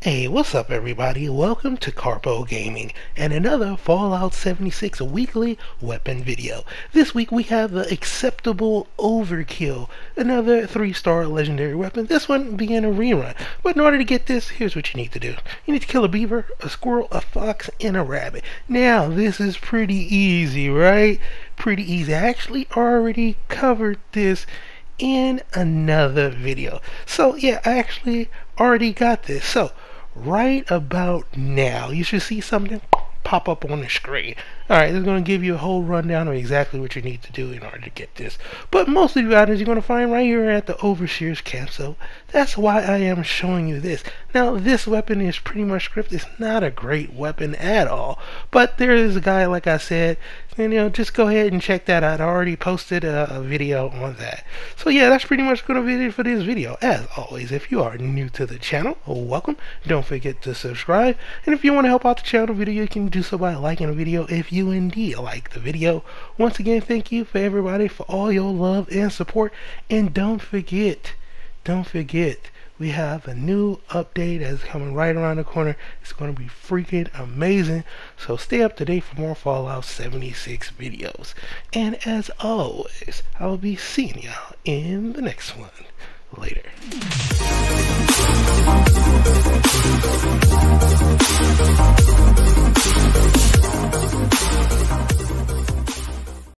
Hey, what's up everybody? Welcome to Karpo Gaming and another Fallout 76 weekly weapon video. This week we have the Acceptable Overkill, another 3-star legendary weapon, this one being a rerun. But in order to get this, here's what you need to do. You need to kill a beaver, a squirrel, a fox, and a rabbit. Now, this is pretty easy, right? Pretty easy. I actually already covered this in another video. So yeah, I actually already got this. So right about now, you should see something pop up on the screen. Alright, this is going to give you a whole rundown of exactly what you need to do in order to get this. But most of the items you're going to find right here at the Overseer's camp, so that's why I am showing you this. Now, this weapon is pretty much scripted. It's not a great weapon at all. But there is a guy, like I said, and you know, just go ahead and check that out. I already posted a, a video on that. So yeah, that's pretty much to be it for this video. As always, if you are new to the channel, welcome. Don't forget to subscribe. And if you want to help out the channel video, you can do so by liking the video if you indeed like the video. Once again, thank you for everybody for all your love and support. And don't forget, don't forget, we have a new update that's coming right around the corner. It's going to be freaking amazing. So stay up to date for more Fallout 76 videos. And as always, I will be seeing y'all in the next one. Later.